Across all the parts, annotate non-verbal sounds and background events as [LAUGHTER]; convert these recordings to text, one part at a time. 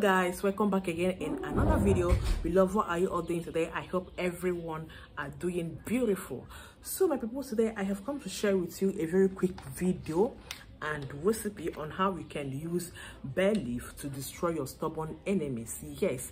guys welcome back again in another video. We love what are you all doing today? I hope everyone are doing beautiful. So my people today i have come to share with you a very quick video and recipe on how we can use bay leaf to destroy your stubborn enemies. Yes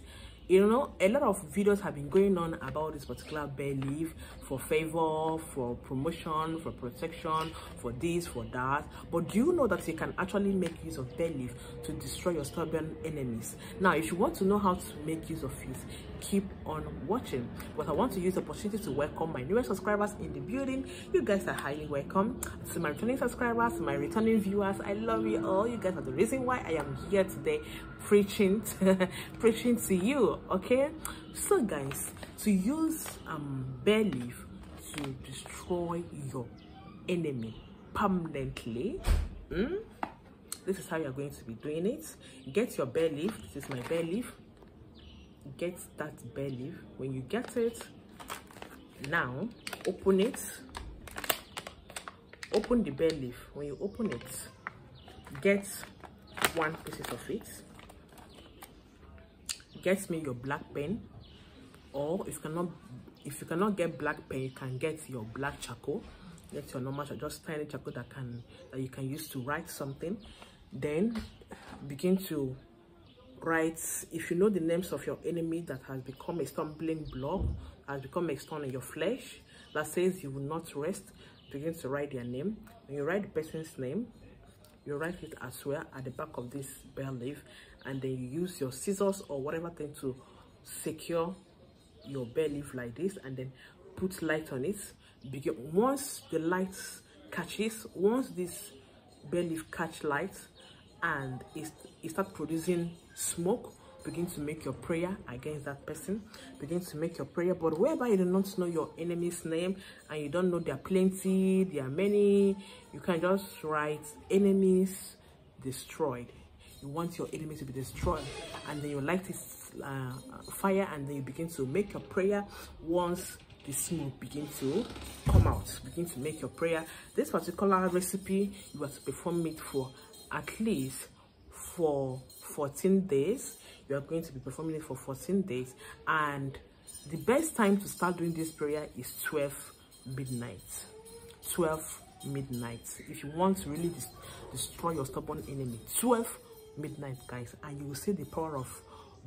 you know a lot of videos have been going on about this particular bay leaf for favor for promotion for protection for this for that. But do you know that you can actually make use of bay leaf to destroy your stubborn enemies? Now if you want to know how to make use of it keep on watching. But i want to use the opportunity to welcome my newest subscribers in the building. You guys are highly welcome. To my returning subscribers my returning viewers i love you all. You guys are the reason why i am here today preaching [LAUGHS] preaching to you okay? So guys to use um bay leaf to destroy your enemy permanently mm? this is how you're going to be doing it. Get your bay leaf. This is my bay leaf. Get that bay leaf. When you get it now open it. Open the bay leaf. When you open it get one pieces of it get me your black pen or if you cannot if you cannot get black pen you can get your black charcoal get your normal just tiny charcoal that can that you can use to write something. Then begin to write if you know the names of your enemy that has become a stumbling block has become a stone in your flesh that says you will not rest begin to write their name. When you write the person's name you write it as well at the back of this bay leaf and then you use your scissors or whatever thing to secure your bay leaf like this and then put light on it. Because once the light catches once this bay leaf catch light and it, it start producing smoke begin to make your prayer against that person begin to make your prayer. But whereby you do not know your enemy's name and you don't know there are plenty there are many you can just write enemies destroyed. You want your enemy to be destroyed. And then you light this uh, fire and then you begin to make your prayer. Once the smoke begin to come out begin to make your prayer. This particular recipe you have to perform it for at least for 14 days. You are going to be performing it for 14 days. And the best time to start doing this prayer is 12 midnight. 12 midnight. If you want to really destroy your stubborn enemy 12 midnight guys and you will see the power of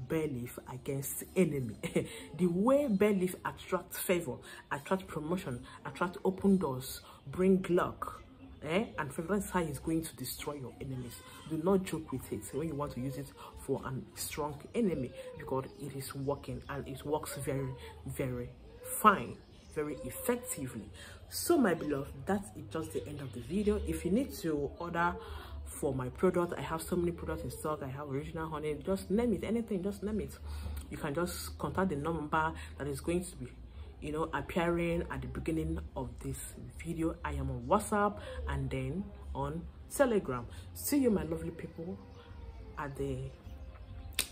bay leaf against enemy. [LAUGHS] The way bay leaf attract favor attract promotion attract open doors bring luck eh? And favor that's is going to destroy your enemies. Do not joke with it when you want to use it for a strong enemy because it is working and it works very very fine very effectively. So my beloved that is it. just the end of the video. If you need to order for my product i have so many products in stock. I have original honey. Just name it anything just name it. You can just contact the number that is going to be you know appearing at the beginning of this video. I am on whatsapp and then on telegram. See you my lovely people at the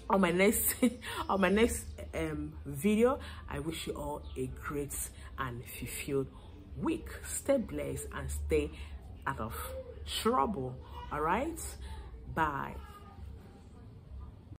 on my next [LAUGHS] on my next um video. I wish you all a great and fulfilled week. Stay blessed and stay out of trouble. All right? Bye